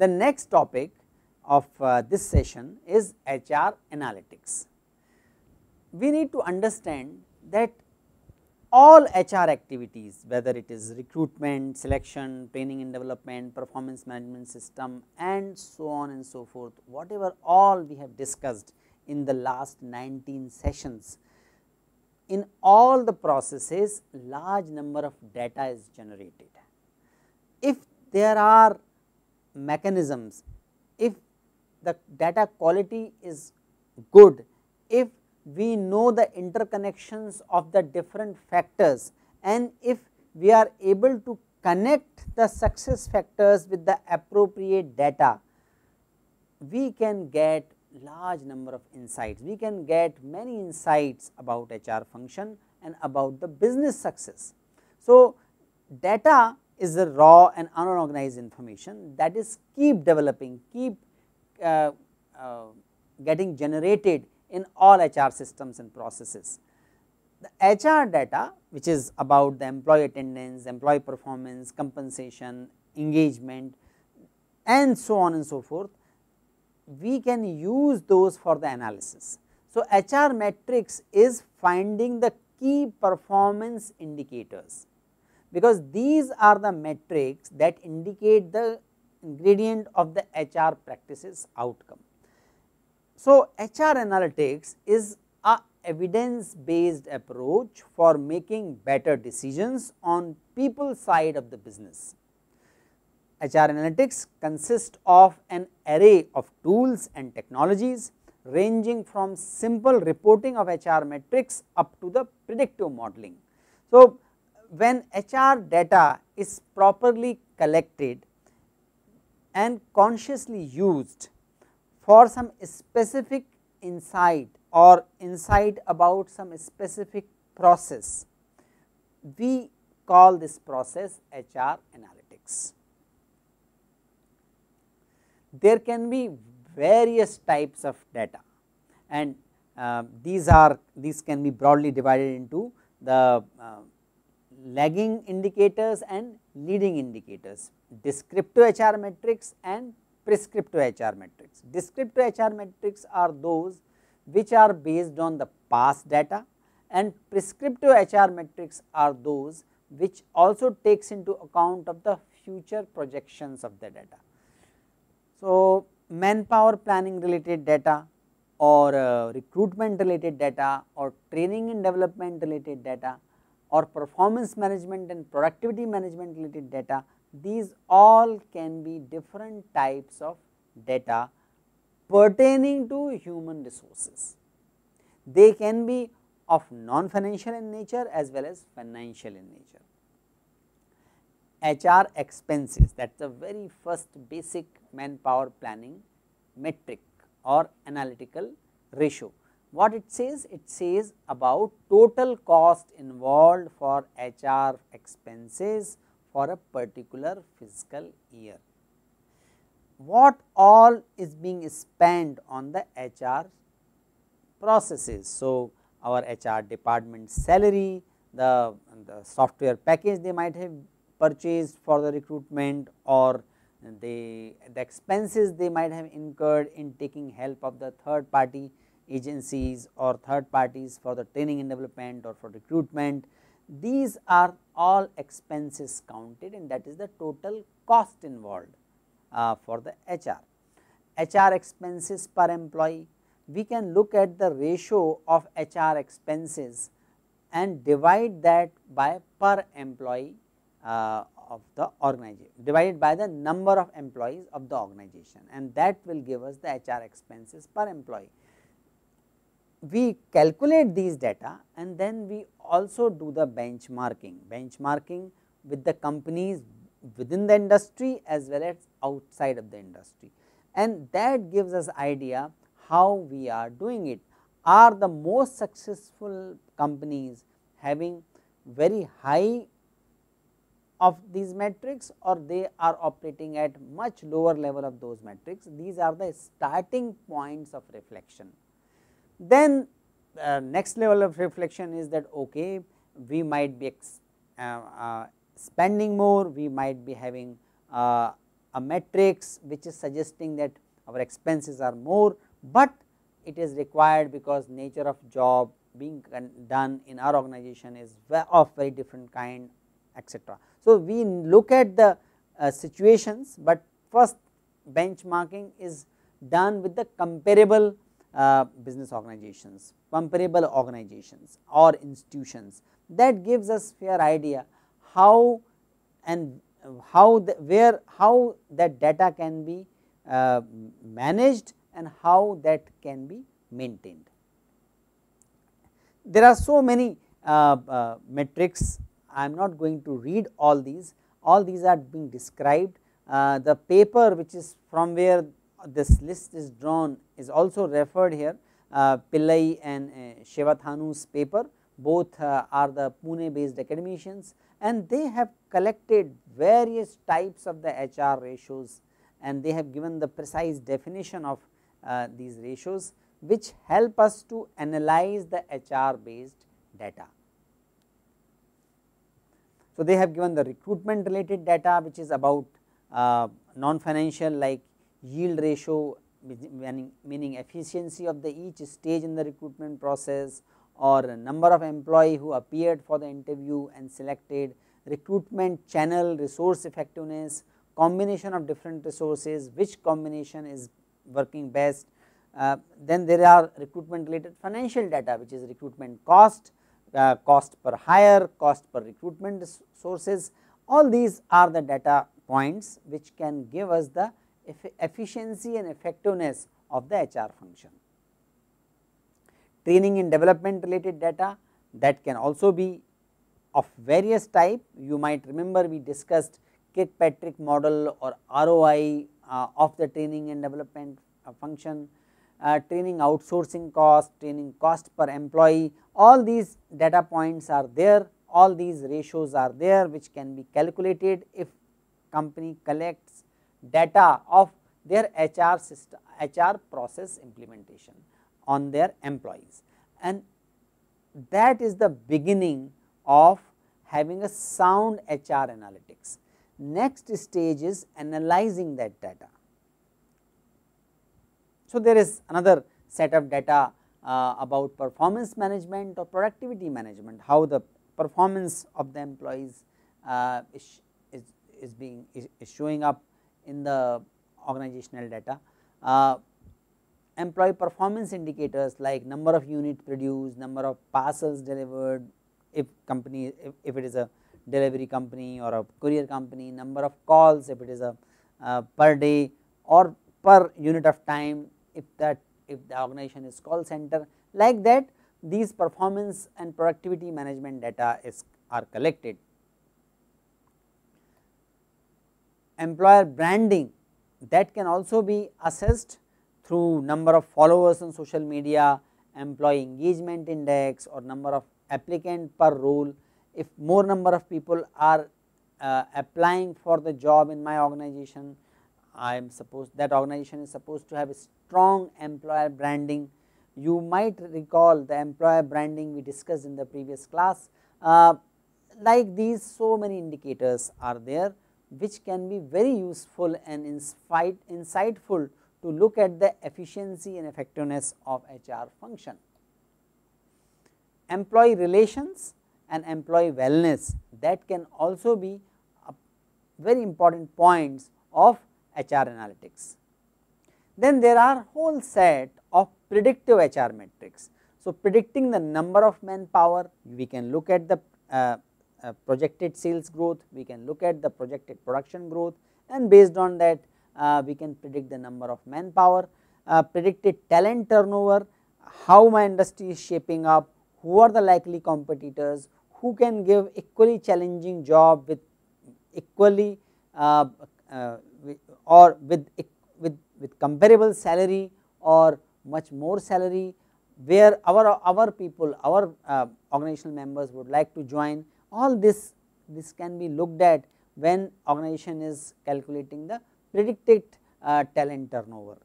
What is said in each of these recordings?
The next topic of uh, this session is HR analytics. We need to understand that all HR activities whether it is recruitment, selection, training and development, performance management system and so on and so forth whatever all we have discussed in the last 19 sessions. In all the processes large number of data is generated. If there are mechanisms, if the data quality is good, if we know the interconnections of the different factors and if we are able to connect the success factors with the appropriate data, we can get large number of insights. We can get many insights about HR function and about the business success. So, data is the raw and unorganized information that is keep developing, keep uh, uh, getting generated in all HR systems and processes. The HR data which is about the employee attendance, employee performance, compensation, engagement and so on and so forth, we can use those for the analysis. So, HR metrics is finding the key performance indicators because these are the metrics that indicate the ingredient of the HR practices outcome. So, HR analytics is a evidence based approach for making better decisions on people side of the business. HR analytics consists of an array of tools and technologies ranging from simple reporting of HR metrics up to the predictive modeling. So, when HR data is properly collected and consciously used for some specific insight or insight about some specific process, we call this process HR analytics. There can be various types of data and uh, these are these can be broadly divided into the uh, lagging indicators and leading indicators, descriptive HR metrics and prescriptive HR metrics. Descriptive HR metrics are those which are based on the past data and prescriptive HR metrics are those which also takes into account of the future projections of the data. So, manpower planning related data or uh, recruitment related data or training and development related data or performance management and productivity management related data these all can be different types of data pertaining to human resources. They can be of non-financial in nature as well as financial in nature. HR expenses that is the very first basic manpower planning metric or analytical ratio. What it says? It says about total cost involved for HR expenses for a particular fiscal year. What all is being spent on the HR processes. So, our HR department salary, the, the software package they might have purchased for the recruitment or the, the expenses they might have incurred in taking help of the third party agencies or third parties for the training and development or for recruitment these are all expenses counted and that is the total cost involved uh, for the HR. HR expenses per employee, we can look at the ratio of HR expenses and divide that by per employee uh, of the organization, divided by the number of employees of the organization and that will give us the HR expenses per employee we calculate these data and then we also do the benchmarking, benchmarking with the companies within the industry as well as outside of the industry and that gives us idea how we are doing it. Are the most successful companies having very high of these metrics or they are operating at much lower level of those metrics. These are the starting points of reflection. Then uh, next level of reflection is that okay, we might be uh, uh, spending more, we might be having uh, a matrix which is suggesting that our expenses are more, but it is required because nature of job being done in our organization is of very different kind etc. So, we look at the uh, situations, but first benchmarking is done with the comparable uh, business organizations, comparable organizations or institutions that gives us fair idea how and how the, where how that data can be uh, managed and how that can be maintained. There are so many uh, uh, metrics, I am not going to read all these, all these are being described. Uh, the paper which is from where this list is drawn is also referred here, uh, Pillai and uh, Shivathanu's paper, both uh, are the Pune based academicians and they have collected various types of the HR ratios and they have given the precise definition of uh, these ratios which help us to analyze the HR based data. So, they have given the recruitment related data which is about uh, non financial like yield ratio meaning, efficiency of the each stage in the recruitment process or number of employee who appeared for the interview and selected, recruitment channel resource effectiveness, combination of different resources, which combination is working best. Uh, then there are recruitment related financial data which is recruitment cost, uh, cost per hire, cost per recruitment sources, all these are the data points which can give us the efficiency and effectiveness of the HR function. Training and development related data that can also be of various type, you might remember we discussed Kirkpatrick model or ROI uh, of the training and development uh, function, uh, training outsourcing cost, training cost per employee, all these data points are there, all these ratios are there which can be calculated if company collects data of their HR system, HR process implementation on their employees and that is the beginning of having a sound HR analytics. Next stage is analyzing that data. So, there is another set of data uh, about performance management or productivity management, how the performance of the employees uh, is, is, is, being is, is, showing up in the organizational data. Uh, employee performance indicators like number of units produced, number of parcels delivered, if company if, if it is a delivery company or a courier company, number of calls if it is a uh, per day or per unit of time if that if the organization is call center like that these performance and productivity management data is are collected. Employer branding that can also be assessed through number of followers on social media, employee engagement index or number of applicant per role. If more number of people are uh, applying for the job in my organization, I am supposed that organization is supposed to have a strong employer branding. You might recall the employer branding we discussed in the previous class. Uh, like these so many indicators are there which can be very useful and insightful to look at the efficiency and effectiveness of HR function. Employee relations and employee wellness that can also be a very important points of HR analytics. Then there are whole set of predictive HR metrics. So, predicting the number of manpower, we can look at the uh, uh, projected sales growth, we can look at the projected production growth and based on that uh, we can predict the number of manpower, uh, predicted talent turnover, how my industry is shaping up, who are the likely competitors, who can give equally challenging job with equally uh, uh, or with, with, with comparable salary or much more salary where our, our people, our uh, organizational members would like to join all this this can be looked at when organization is calculating the predicted uh, talent turnover.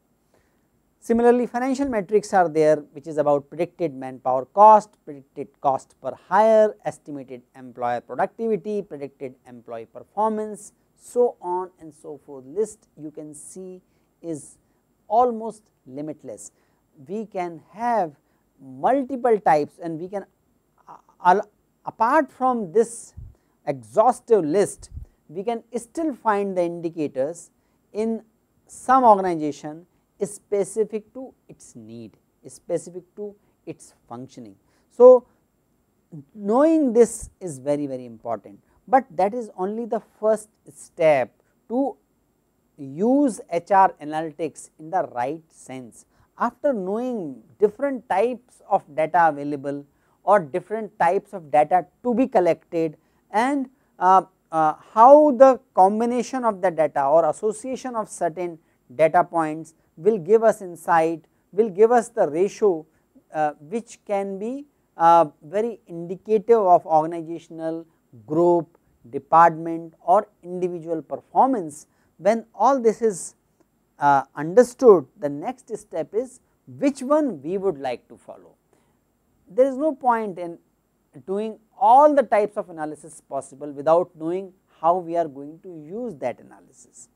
Similarly, financial metrics are there which is about predicted manpower cost, predicted cost per hire, estimated employer productivity, predicted employee performance, so on and so forth list you can see is almost limitless. We can have multiple types and we can uh, apart from this exhaustive list we can still find the indicators in some organization specific to its need, specific to its functioning. So, knowing this is very very important, but that is only the first step to use HR analytics in the right sense. After knowing different types of data available or different types of data to be collected and uh, uh, how the combination of the data or association of certain data points will give us insight, will give us the ratio uh, which can be uh, very indicative of organizational group, department or individual performance. When all this is uh, understood, the next step is which one we would like to follow. There is no point in doing all the types of analysis possible without knowing how we are going to use that analysis.